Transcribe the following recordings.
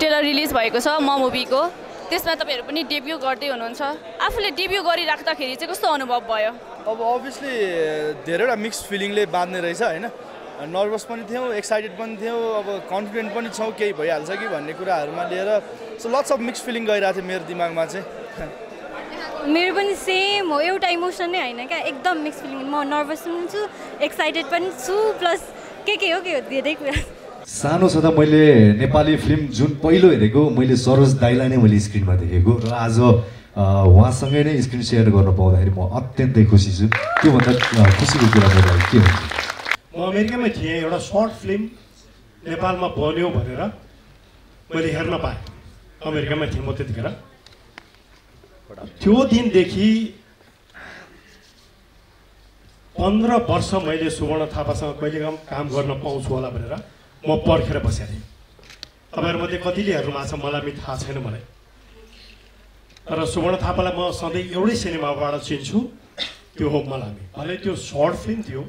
Tailor release भएको छ म मुभीको। त्यसमा तपाईँहरू पनि डेब्यू गर्दै हुनुहुन्छ। आफूले डेब्यू गरिराख्दाखेरि चाहिँ कस्तो अनुभव भयो? अब अभियसली धेरैवटा मिक्स फिलिङले बाँध्ने रहेछ होइन? नर्भस पनि थियौँ एक्साइटेड पनि थियौँ अब कन्फिडेन्ट पनि छौँ केही भइहाल्छ कि भन्ने कुराहरूमा लिएर। So lots of mixed feeling गइरहेको थियो मेरो दिमागमा चाहिँ। मेरो पनि सेम हो एउटा इमोसन नै होइन क्या एकदम मिक्स फिलिङ म नर्भस पनि छु एक्साइटेड पनि छु प्लस के के हो के हो धेरै कुरा। सानो छँदा मैले नेपाली फिल्म जुन पहिलो हेरेको मैले सरोज दाईलाई नै मैले स्क्रिनमा देखेको र आज उहाँसँगै नै स्क्रिन सेयर गर्न पाउँदाखेरि म अत्यन्तै खुसी छु। त्योभन्दा खुसीको कुरा मेरो लागि के हुन्छ? म अमेरिकामै थिएँ एउटा सर्ट फिल्म नेपालमा बन्यो भनेर मैले हेर्न पाएँ। अमेरिकामै थिएँ म त्यतिखेर। त्यो दिनदेखि पन्ध्र वर्ष मैले सुवर्ण थापासँग कहिले काम गर्न पाउँछु होला भनेर म पर्खेर बसेको थिएँ तपाईँहरूमध्ये कतिले हेर्नु भएको छ मलाई पनि थाहा छैन मलाई? तर सुवर्ण थापालाई म सधैँ एउटै सिनेमाबाट चिन्छु त्यो हो मलामी। भले त्यो सर्ट फिल्म थियो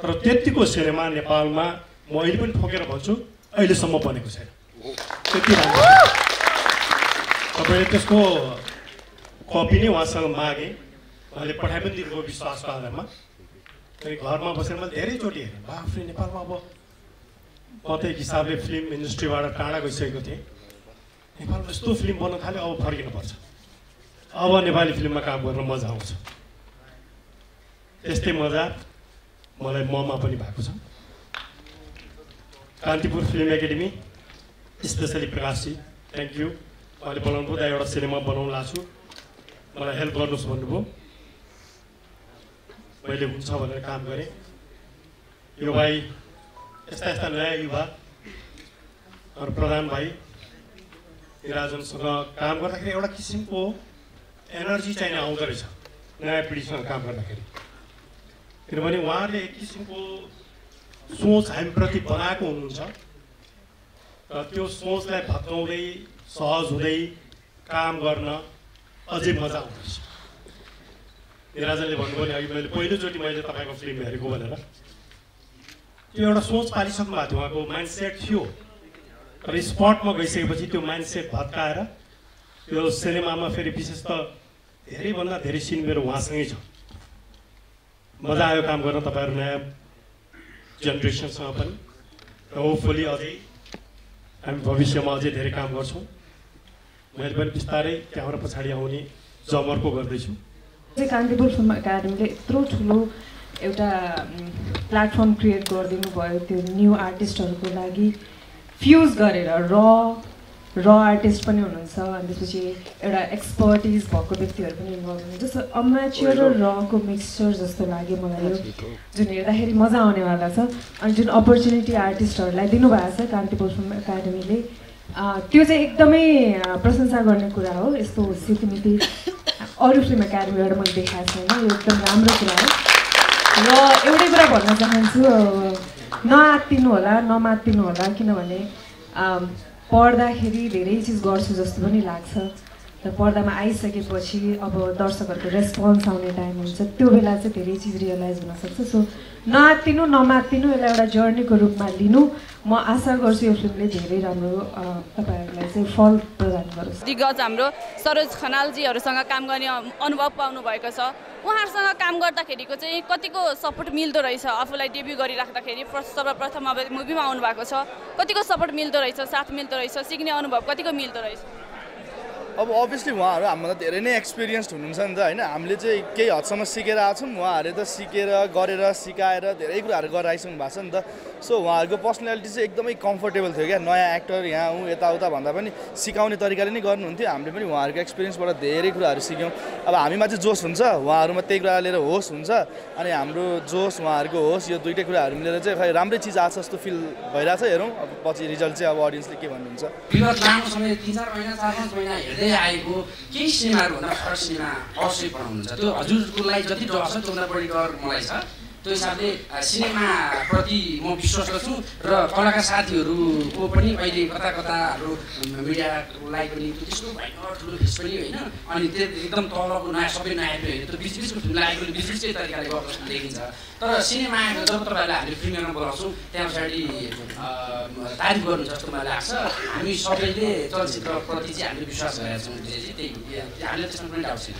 तर त्यतिको सिनेमा नेपालमा म अहिले पनि ठोकेर भन्छु अहिलेसम्म बनेको छैन। त्यति राम्रो तपाईँले त्यसको कपी नै उहाँसँग मागेँ। उहाँले पठाइ पनि दिनुभयो विश्वासको आधारमा घरमा बसेर मैले धेरैचोटि हेरेँ। बाफ्रे नेपालमा अब म त एक हिसाबले फिल्म इन्डस्ट्रीबाट टाढा गइसकेको थिएँ। नेपालमा यस्तो फिल्म बन्न थाल्यो अब फर्किनुपर्छ। अब नेपाली फिल्ममा काम गर्न मजा आउँछ। त्यस्तै मजा मलाई ममा पनि भएको छ। Kantipur film academy especially Prakashji thank you उहाँले बनाउनु भयो एउटा सिनेमा बनाउनु लाग्छु मलाई हेल्प गर्नुहोस् भन्नुभयो। मैले हुन्छ भनेर काम गरेँ। यो भाइ यस्ता यस्ता नयाँ युवा अरू प्रधान भाइ राजनसँग काम गर्दाखेरि एउटा किसिमको एनर्जी चाहिने आउँदो रहेछ नयाँ पिँढीसँग काम गर्दाखेरि। किनभने उहाँहरूले एक किसिमको सोच हामीप्रति बनाएको हुनुहुन्छ र त्यो सोचलाई भत्काउँदै सहज हुँदै काम गर्न अझै मजा आउँदछ निराजनले भन्नुभयो नि अघि मैले पहिलोचोटि मैले तपाईँको फिल्म हेरेको भनेर। त्यो एउटा सोच पालिसक्नु भएको थियो उहाँको माइन्डसेट थियो। र स्पटमा गइसकेपछि त्यो माइन्डसेट भत्काएर त्यो सिनेमामा फेरि विशेष त धेरैभन्दा धेरै सिन मेरो उहाँसँगै छ। मजा आयो काम गर्न तपाईँहरू नयाँ जेनेरेसनसँग पनि। र होपफुली अझै हामी भविष्यमा अझै धेरै काम गर्छौँ। मैले पनि बिस्तारै त्यहाँबाट पछाडि आउने जमर्को गर्दैछु। कान्तिपुर फिल्म एकाडेमीले यत्रो ठुलो एउटा प्लेटफर्म क्रिएट गरिदिनु भयो त्यो न्यू आर्टिस्टहरूको लागि फ्युज गरेर र र आर्टिस्ट पनि हुनुहुन्छ अनि त्यसपछि एउटा एक्सपर्टिज भएको व्यक्तिहरू पनि इन्भल्भ हुनुहुन्छ। जस्तो अम्याच्योर र रको मिक्सचर जस्तो लाग्यो मलाई यो जुन हेर्दाखेरि मजा आउनेवाला छ। अनि जुन अपर्च्युनिटी आर्टिस्टहरूलाई दिनुभएको छ कान्तिपुर फिल्म एकाडेमीले त्यो चाहिँ एकदमै प्रशंसा गर्ने कुरा हो। यस्तो सितिमिति अरू फिल्म एकाडेमीबाट मैले देखाएको छैन। यो एकदम राम्रो कुरा हो। र एउटै कुरा भन्न चाहन्छु नआत्तिनु होला नमात्तिनु होला किनभने पढ्दाखेरि धेरै चिज गर्छु जस्तो पनि लाग्छ। र पर्दामा आइसकेपछि अब दर्शकहरूको रेस्पोन्स आउने टाइम हुन्छ। त्यो बेला चाहिँ धेरै चिज रियलाइज हुनसक्छ सो नआत्तिनु नमात्तिनु यसलाई एउटा जर्नीको रूपमा लिनु। म आशा गर्छु यो फिल्मले धेरै राम्रो तपाईँहरूलाई चाहिँ फल प्रदान गरोस्। दिग्गज हाम्रो सरोज खनालजीहरूसँग काम गर्ने अनुभव पाउनु भएको छ। उहाँहरूसँग काम गर्दाखेरिको चाहिँ कतिको सपोर्ट मिल्दो रहेछ आफूलाई डेब्यू गरिराख्दाखेरि सर्वप्रथम अब मुभीमा आउनु भएको छ कतिको सपोर्ट मिल्दो रहेछ साथ मिल्दो रहेछ सिक्ने अनुभव कतिको मिल्दो रहेछ? अब अभियसली उहाँहरू हामीभन्दा धेरै नै एक्सपिरियन्स्ड हुनुहुन्छ नि त होइन? हामीले चाहिँ केही हदसम्म सिकेर आएको छौँ। उहाँहरूले त सिकेर गरेर सिकाएर धेरै कुराहरू गरेर आइसक्नु भएको छ नि त। सो उहाँहरूको पर्सनालिटी चाहिँ एकदमै कम्फर्टेबल थियो क्या। नयाँ एक्टर यहाँ हुँ यताउता भन्दा पनि सिकाउने तरिकाले नै गर्नुहुन्थ्यो। हामीले पनि उहाँहरूको एक्सपिरियन्सबाट धेरै कुराहरू सिक्यौँ। अब हामीमा चाहिँ जोस हुन्छ। उहाँहरूमा त्यही कुरा लिएर होस हुन्छ। अनि हाम्रो जोस उहाँहरूको होस यो दुइटै कुराहरू मिलेर चाहिँ खै राम्रै चिज आएको छ जस्तो फिल भइरहेछ हेरौँ। अब पछि रिजल्ट चाहिँ अब अडियन्सले के भन्नुहुन्छ? हेर्दै आएको केही सिनेमाहरूभन्दा फरक सिनेमा अवश्य बनाउनुहुन्छ त्यो हजुरको लागि जति डर छ त्योभन्दा बढी डर मलाई छ। त्यो हिसाबले सिनेमाप्रति म विश्वास गर्छु र कलाकार साथीहरूको पनि अहिले कता कता हाम्रो मिडियालाई पनि त्यो त्यस्तो भयङ्कर ठुलो फिस पनि होइन। अनि त्यो एकदम तलको नयाँ सबै नयाँ पनि होइन त्यो बिच बिचको फिल्मलाई आएको बिच बिचकै तरिकाले गएको जस्तो देखिन्छ। तर सिनेमा जब तपाईँहरूलाई हामीले फिल्ममा बोलाउँछौँ त्यहाँ पछाडि तारिफ गर्नु जस्तो मलाई लाग्छ। हामी सबैले चलचित्रप्रति चाहिँ हामीले विश्वास गरेका छौँ त्यही हामीले त्यसमा कुनै डाउट छैन।